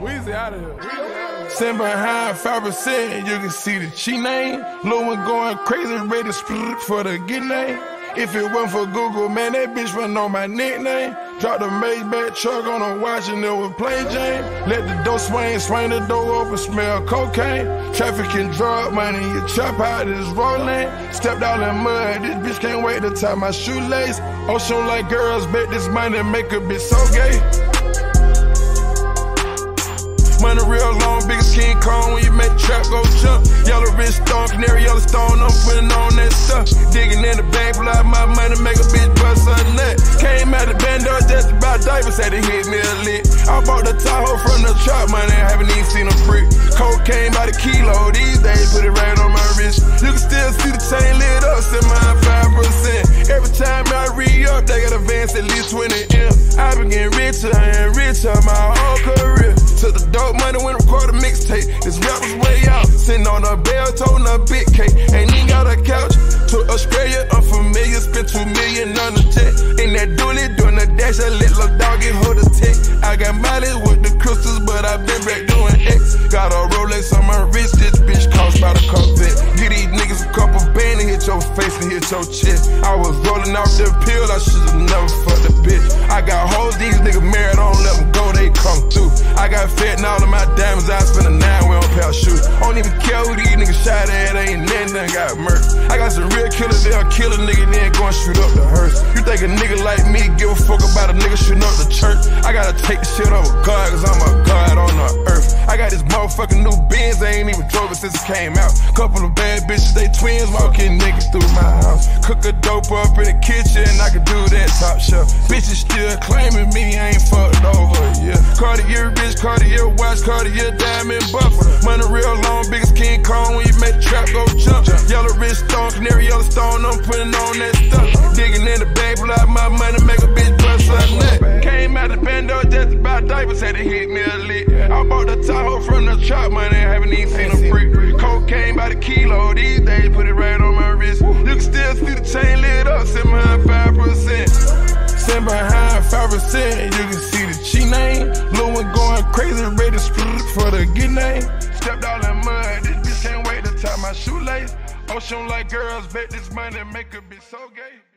Wheezy out of here. Sitting behind 5%, you can see the cheat name. Lil one going crazy, ready to split for the good name. If it wasn't for Google, man, that bitch wouldn't know my nickname. Dropped the Maybach truck on a watch and it was plain Jane. Let the door swing, swing the door open, smell cocaine. Trafficking drug money, you chop out this rolling. Stepped out in mud, this bitch can't wait to tie my shoelace. Ocean like girls, bet this money make a bitch so gay. Money real long, big as King Kong when you make the trap go jump. Yellow wrist stone, canary yellow stone, I'm putting on that stuff. Digging in the bank, pull my money, make a bitch bust a nut. Came out the bando just about diapers, had to hit me a lick. I bought the Tahoe from the trap money, I haven't even seen a brick. Cocaine by the kilo, these days put it right on my wrist. You can still see the chain lit up, set mine 5%. Every time I advance at least 20 M. I been getting richer and richer my whole career. Took the dope money when I recorded a mixtape. This rap was way out. Sitting on a bell, toting a big cake. Ain't even got a couch. To Australia, unfamiliar. Spent two million on the jet. In that dually, doing the dash. Let little dog get hold of I was rolling off the pill. I should've never fucked the bitch. I got hoes. These niggas married. I don't let them go. They come through. I got fat and all of my diamonds, I spend a nine pair of shoes. Don't even care who these niggas shot at, ain't nothing done got murked. I got some real killers, they'll kill a nigga, then go and shoot up the hearse. You think a nigga like me give a fuck about a nigga shooting up the church? I gotta take the shit over God, cause I'm a God on the earth. I got this motherfucking new Benz, I ain't even drove it since it came out. Couple of bad bitches, they twins, walking niggas that. Bitches still claiming me, I ain't fucked over, yeah. Cartier bitch, Cartier watch, Cartier diamond buffer. Money real long, big as King Kong when you make the trap go jump. Yellow wrist stone, canary yellow stone, I'm putting on that stuff. Digging in the pull out my money, make a bitch bust a nut. Came out the bando just about diapers, had to hit me a lick. I bought the Tahoe from the trap money, haven't even seen a brick. Cocaine by the kilo, these days put it 5%, you can see the cheat name. Lil one going crazy, ready to split for the good name. Stepped all in mud, this bitch can't wait to tie my shoelace. Ocean like girls, bet this money make a bitch so gay.